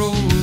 road.